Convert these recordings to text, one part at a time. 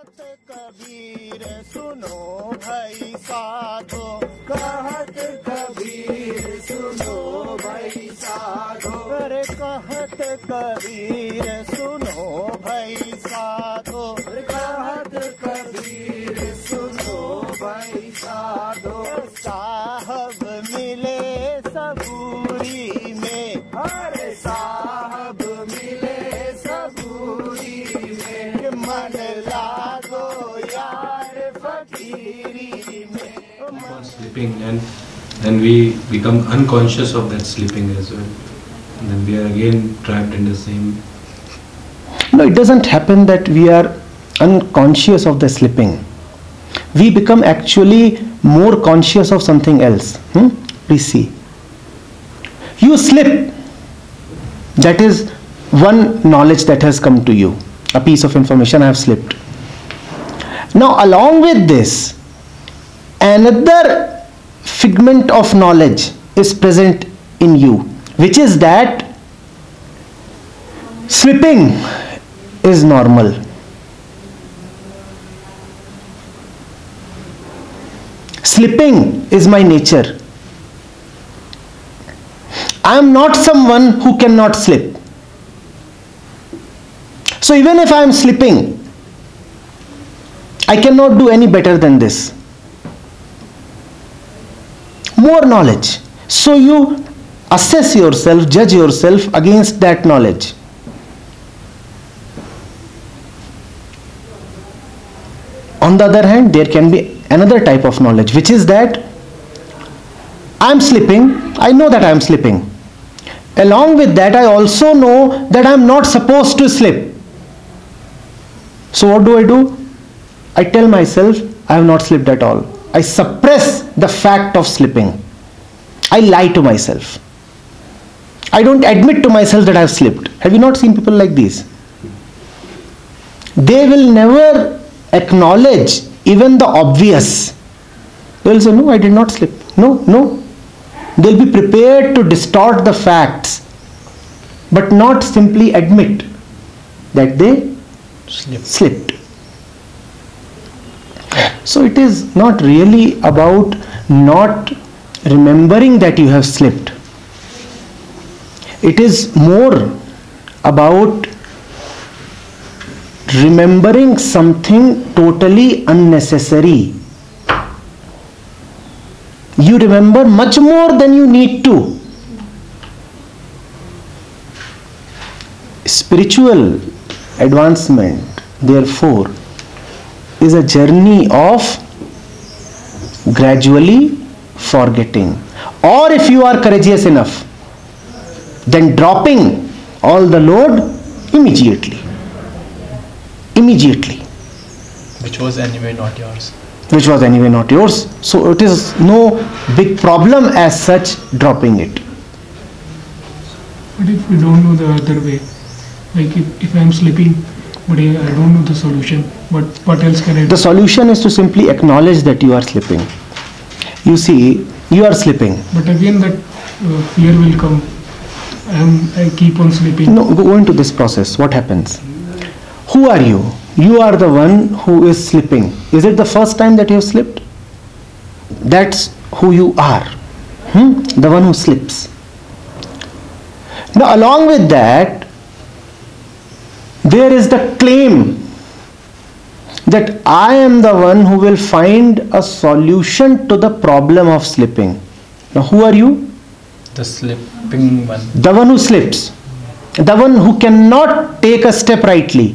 कहत कबीर सुनो भाई साधो। कहत कबीर सुनो भाई साधो। अरे कहत कबीर सुनो भाई साधो। कहत कबीर सुनो भाई sleeping and then we become unconscious of that sleeping as well. And then we are again trapped in the same. No, it doesn't happen that we are unconscious of the sleeping. We become actually more conscious of something else. Hmm? Please see. You slip. That is one knowledge that has come to you. A piece of information I have slipped. Now, along with this, another figment of knowledge is present in you, which is that slipping is normal. Slipping is my nature. I am not someone who cannot slip. So even if I am slipping, I cannot do any better than this. More knowledge. So you assess yourself, judge yourself against that knowledge. On the other hand, there can be another type of knowledge, which is that I am sleeping, I know that I am sleeping. Along with that, I also know that I am not supposed to sleep. So, what do I do? I tell myself I have not slept at all. I suppress the fact of sleeping. I lie to myself. I don't admit to myself that I have slept. Have you not seen people like these? They will never acknowledge even the obvious. They will say, No, I did not sleep. No, no. They'll be prepared to distort the facts, but not simply admit that they slipped. So it is not really about not remembering that you have slipped. It is more about remembering something totally unnecessary. You remember much more than you need to. Spiritual advancement, therefore, is a journey of gradually forgetting. Or if you are courageous enough, then dropping all the load immediately. Immediately. which was anyway not yours. Which was anyway not yours. So it is no big problem as such dropping it. But if we don't know the other way, like if, if I'm sleeping, but I I don't know the solution, but what else can I do? The solution is to simply acknowledge that you are slipping. You see, you are slipping. But again, that uh, fear will come. I'm, I keep on sleeping. No, go into this process. What happens? Who are you? You are the one who is slipping. Is it the first time that you have slipped? That's who you are. Hmm? The one who slips. Now, along with that, there is the claim that I am the one who will find a solution to the problem of slipping. Now, who are you? The slipping one. the one who slips, the one who cannot take a step rightly.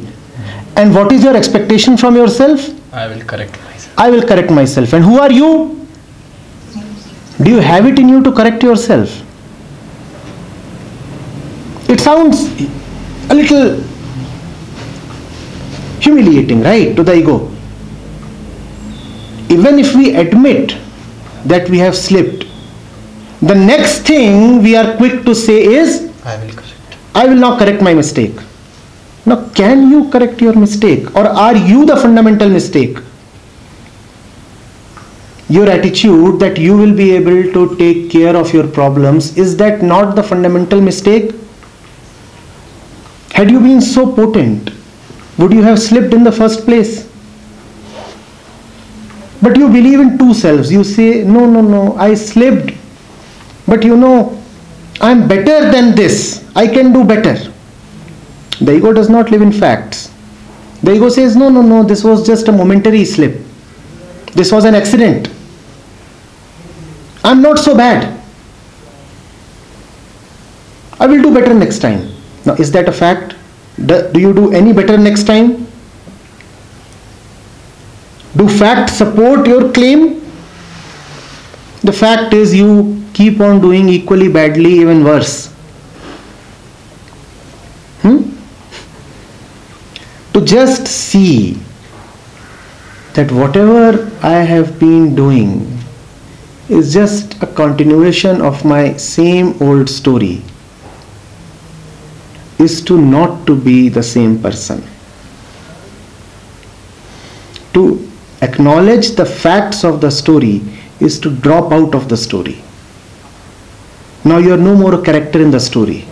And what is your expectation from yourself? I will correct myself. I will correct myself. And who are you? Do you have it in you to correct yourself? It sounds a little humiliating, right, to the ego. Even if we admit that we have slipped, the next thing we are quick to say is, I will correct. I will now correct my mistake. Now, can you correct your mistake or are you the fundamental mistake? Your attitude that you will be able to take care of your problems, is that not the fundamental mistake? Had you been so potent, would you have slipped in the first place? But you believe in two selves. You say, no, no, no, I slipped. But you know, I'm better than this. I can do better. The ego does not live in facts. The ego says, no, no, no, this was just a momentary slip. This was an accident. I'm not so bad. I will do better next time. Now, is that a fact? Do, you do any better next time? Do facts support your claim? The fact is, you keep on doing equally badly, even worse. Hmm? To just see that whatever I have been doing is just a continuation of my same old story is to not to be the same person. To acknowledge the facts of the story is to drop out of the story. Now you are no more a character in the story.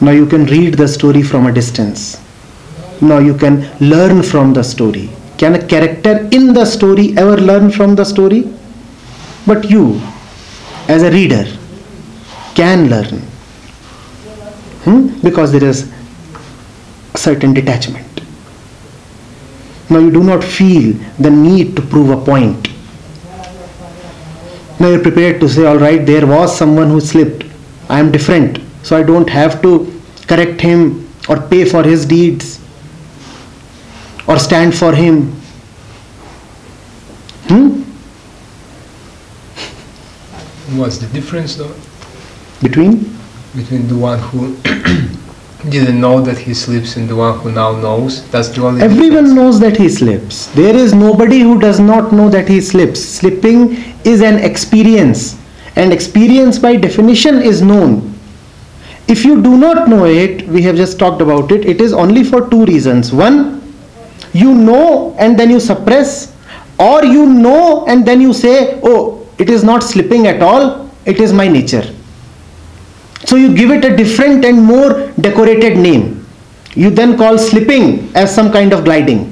Now you can read the story from a distance. Now you can learn from the story. Can a character in the story ever learn from the story? But you as a reader can learn Hmm? Because there is a certain detachment. Now you do not feel the need to prove a point. Now you're prepared to say, all right, there was someone who slipped. I am different. So I don't have to correct him or pay for his deeds or stand for him. Hmm? What's the difference though Between between the one who didn't know that he sleeps and the one who now knows? That's the only Everyone difference. knows that he slips. There is nobody who does not know that he slips. Slipping is an experience, and experience by definition is known. If you do not know it, we have just talked about it, it is only for two reasons. One, you know and then you suppress, or you know and then you say, Oh, it is not slipping at all, it is my nature. So you give it a different and more decorated name. You then call slipping as some kind of gliding.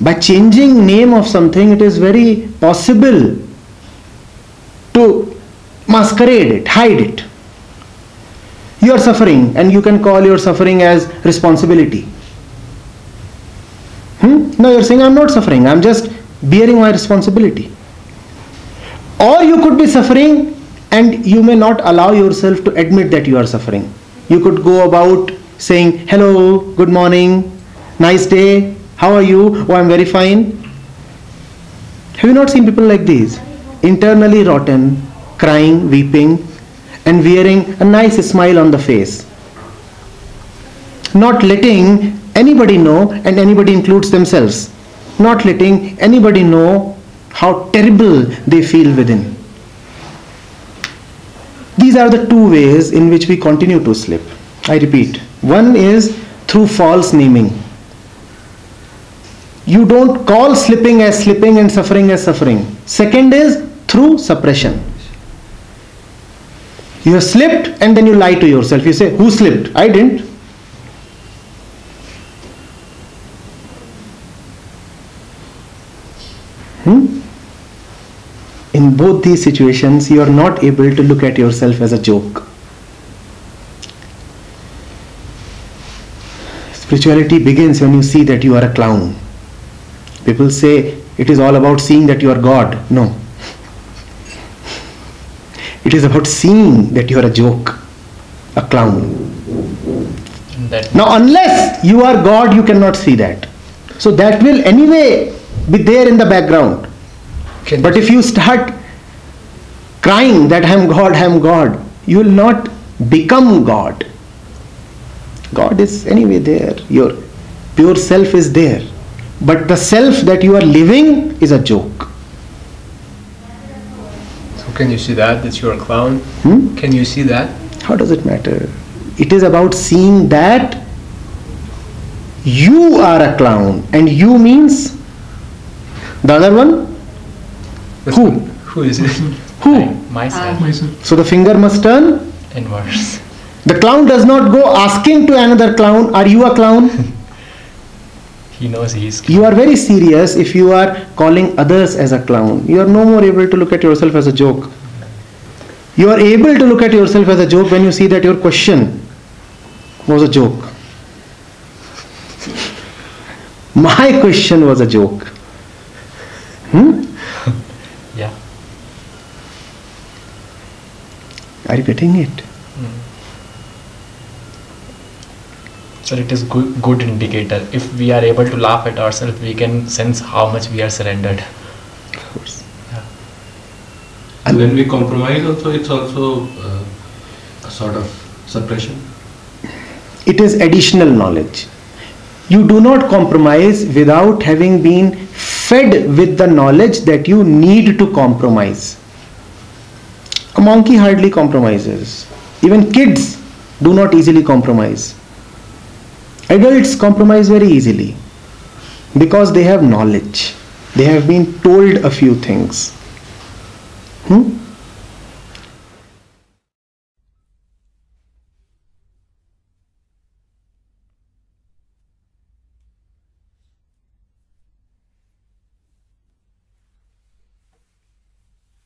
By changing name of something, it is very possible to masquerade it, hide it. You are suffering and you can call your suffering as responsibility. Hmm? No, you're saying I'm not suffering, I'm just bearing my responsibility. Or you could be suffering and you may not allow yourself to admit that you are suffering. You could go about saying, Hello, good morning, nice day, how are you? Oh, I'm very fine. Have you not seen people like these? Internally rotten, crying, weeping, and wearing a nice smile on the face. Not letting anybody know, and anybody includes themselves, not letting anybody know how terrible they feel within. These are the two ways in which we continue to slip. I repeat. One is through false naming. You don't call slipping as slipping and suffering as suffering. Second is through suppression. You have slipped and then you lie to yourself. You say, Who slipped? I didn't. Hmm? In both these situations, you are not able to look at yourself as a joke. Spirituality begins when you see that you are a clown. People say it is all about seeing that you are God. No. It is about seeing that you are a joke, a clown. Now, unless you are God, you cannot see that. So, that will anyway be there in the background. Can But if you start crying that I am God, I am God, you will not become God. God is anyway there. Your pure self is there. But the self that you are living is a joke. so can you see that that you're a clown? Hmm? Can you see that? How does it matter? It is about seeing that you are a clown and you means the other one Who? Who is it? who myself myself. so the finger must turn inverse. the clown does not go asking to another clown are you a clown He knows he's. You are very serious if you are calling others as a clown. You are no more able to look at yourself as a joke. You are able to look at yourself as a joke when you see that your question was a joke. My question was a joke. Hmm? Yeah. Are you getting it? So it is good, good indicator. If we are able to laugh at ourselves, we can sense how much we are surrendered. Of course. And when we compromise, also it's also uh, a sort of suppression. It is additional knowledge. You do not compromise without having been fed with the knowledge that you need to compromise. A monkey hardly compromises. Even kids do not easily compromise. Adults compromise very easily because they have knowledge. They have been told a few things. Hmm?